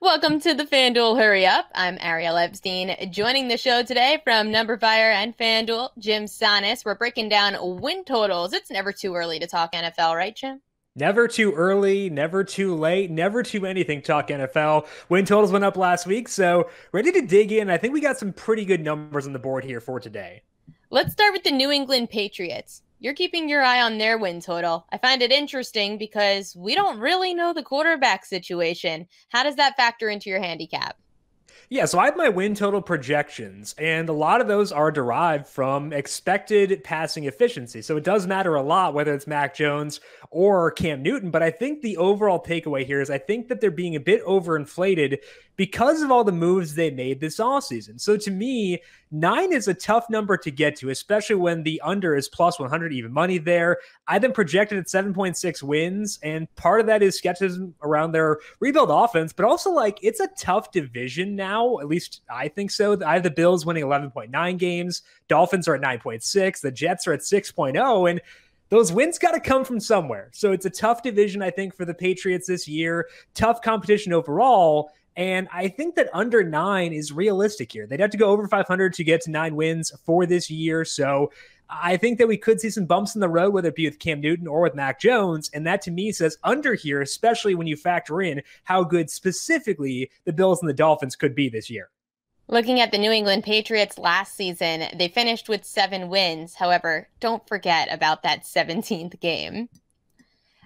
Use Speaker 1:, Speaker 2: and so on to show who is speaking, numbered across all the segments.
Speaker 1: Welcome to the FanDuel Hurry Up. I'm Ariel Epstein. Joining the show today from numberFire and FanDuel, Jim Sannes. We're breaking down win totals. It's never too early to talk NFL, right, Jim?
Speaker 2: Never too early, never too late, never too anything. Talk NFL. Win totals went up last week, so ready to dig in. I think we got some pretty good numbers on the board here for today.
Speaker 1: Let's start with the New England Patriots you're keeping your eye on their win total. I find it interesting because we don't really know the quarterback situation. How does that factor into your handicap?
Speaker 2: Yeah, so I have my win total projections, and a lot of those are derived from expected passing efficiency. So it does matter a lot whether it's Mac Jones or Cam Newton. But I think the overall takeaway here is I think that they're being a bit overinflated because of all the moves they made this offseason. So to me, nine is a tough number to get to, especially when the under is plus 100 even money there. I've been projected at 7.6 wins, and part of that is skepticism around their rebuild offense, but also like it's a tough division now. At least I think so. I have the Bills winning 11.9 games, Dolphins are at 9.6, the Jets are at 6.0, and those wins got to come from somewhere. So it's a tough division, I think, for the Patriots this year. Tough competition overall. And I think that under nine is realistic here. They'd have to go over 500 to get to nine wins for this year. So I think that we could see some bumps in the road, whether it be with Cam Newton or with Mac Jones. And that to me says under here, especially when you factor in how good specifically the Bills and the Dolphins could be this year.
Speaker 1: Looking at the New England Patriots last season, they finished with seven wins. However, don't forget about that 17th game.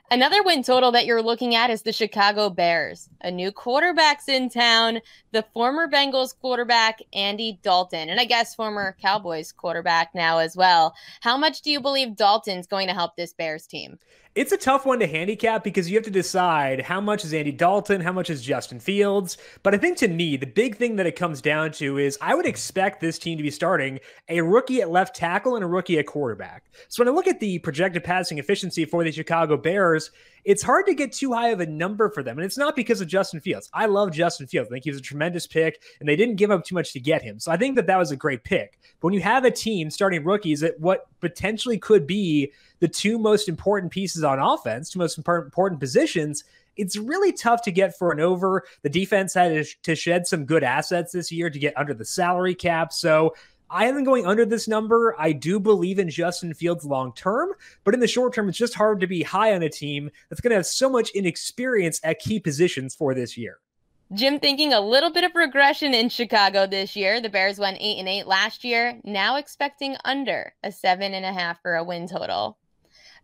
Speaker 1: Another win total that you're looking at is the Chicago Bears. A new quarterback's in town, the former Bengals quarterback, Andy Dalton, and I guess former Cowboys quarterback now as well. How much do you believe Dalton's going to help this Bears team?
Speaker 2: It's a tough one to handicap because you have to decide how much is Andy Dalton, how much is Justin Fields. But I think to me, the big thing that it comes down to is I would expect this team to be starting a rookie at left tackle and a rookie at quarterback. So when I look at the projected passing efficiency for the Chicago Bears, it's hard to get too high of a number for them. And it's not because of Justin Fields. I love Justin Fields. I think he was a tremendous pick, and they didn't give up too much to get him. So I think that that was a great pick. But when you have a team starting rookies at what potentially could be the two most important pieces on offense, two most important positions, it's really tough to get for an over. The defense had to shed some good assets this year to get under the salary cap. So I am going under this number. I do believe in Justin Fields long term, but in the short term, it's just hard to be high on a team that's going to have so much inexperience at key positions for this year.
Speaker 1: Jim thinking a little bit of regression in Chicago this year. The Bears went eight and eight last year. Now expecting under a seven and a half for a win total.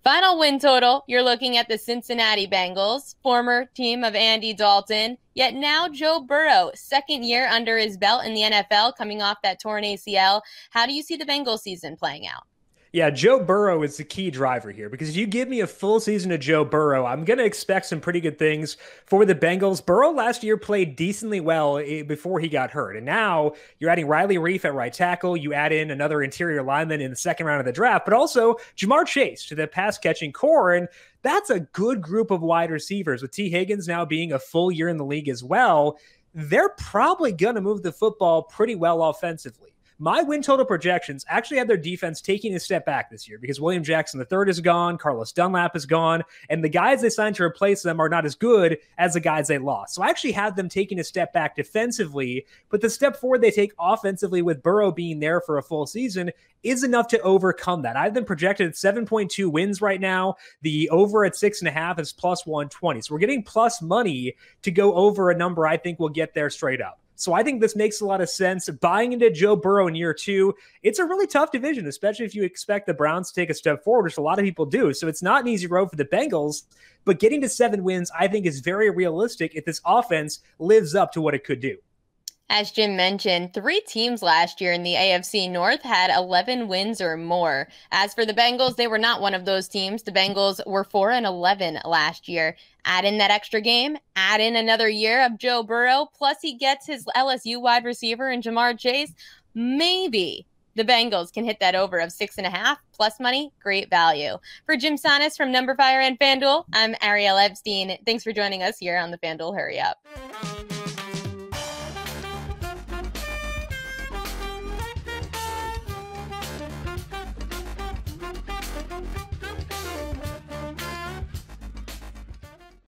Speaker 1: Final win total, you're looking at the Cincinnati Bengals, former team of Andy Dalton, yet now Joe Burrow, second year under his belt in the NFL, coming off that torn ACL. How do you see the Bengals season playing out?
Speaker 2: Yeah, Joe Burrow is the key driver here because if you give me a full season of Joe Burrow, I'm going to expect some pretty good things for the Bengals. Burrow last year played decently well eh, before he got hurt. And now you're adding Riley Reiff at right tackle. You add in another interior lineman in the second round of the draft, but also Ja'Marr Chase to the pass catching core. And that's a good group of wide receivers with Tee Higgins now being a full year in the league as well. They're probably going to move the football pretty well offensively my win total projections actually have their defense taking a step back this year because William Jackson III is gone, Carlos Dunlap is gone, and the guys they signed to replace them are not as good as the guys they lost. So I actually have them taking a step back defensively, but the step forward they take offensively with Burrow being there for a full season is enough to overcome that. I've been projected at 7.2 wins right now. The over at six and a half is plus 120. So we're getting plus money to go over a number I think we'll get there straight up. So I think this makes a lot of sense. Buying into Joe Burrow in year two, it's a really tough division, especially if you expect the Browns to take a step forward, which a lot of people do. So it's not an easy road for the Bengals, but getting to seven wins, I think, is very realistic if this offense lives up to what it could do.
Speaker 1: As Jim mentioned, three teams last year in the AFC North had 11 wins or more. As for the Bengals, they were not one of those teams. The Bengals were 4 and 11 last year. Add in that extra game, add in another year of Joe Burrow, plus he gets his LSU wide receiver and Ja'Marr Chase. Maybe the Bengals can hit that over of six and a half plus money. Great value. For Jim Sannes from Number numberFire and FanDuel, I'm Ariel Epstein. Thanks for joining us here on the FanDuel Hurry Up.